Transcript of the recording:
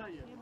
Це є.